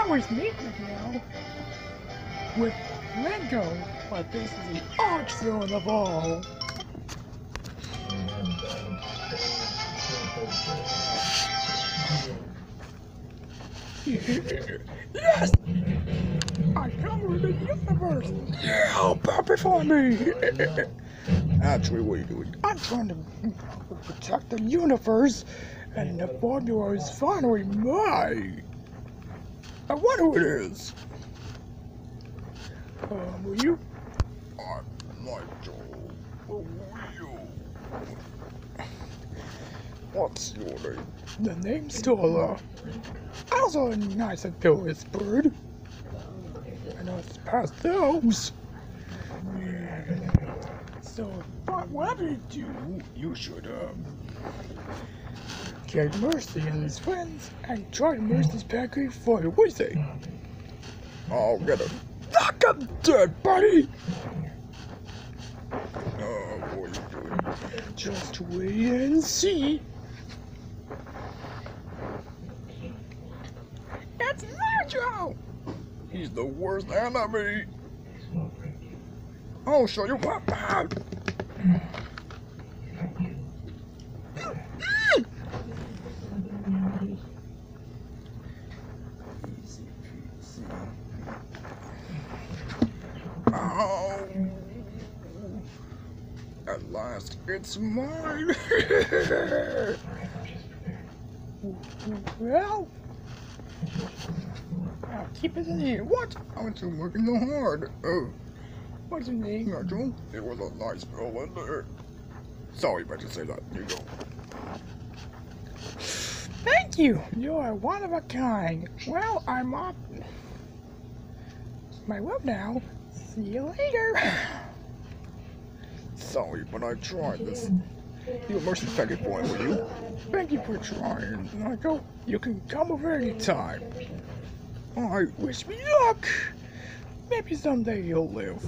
always meet with now with Lego, but this is the arch villain of all. yes! I cover the universe! Yeah, bow before me! Actually, what are you doing? I'm trying to protect the universe, and the formula is finally mine! I wonder who it is! Um, will you? I'm Nigel. Who are you? What's your name? The name's Star-lla. Also a nice and curious bird. I know it's past those. So, but whatever you do, you should, um, get Mercy and his friends to merge this pancake for you say? I'll get him. Knock him dead, buddy! Oh, what are you doing? Just wait and see. It's Nigel! He's the worst enemy! I'll show you what bad! At last, it's mine! well, I'll keep it in here. What? I was still working so hard. Oh, what's your name, Nigel? It was a nice girl in there. Sorry if I just say that. You go. Thank you. You're one of a kind. Well, I'm off my web now. See you later. Sorry, but I tried this. You mercy packet boy, will you? Thank you for trying, Nigel. You can come over any time. I wish me luck. Maybe someday you'll live.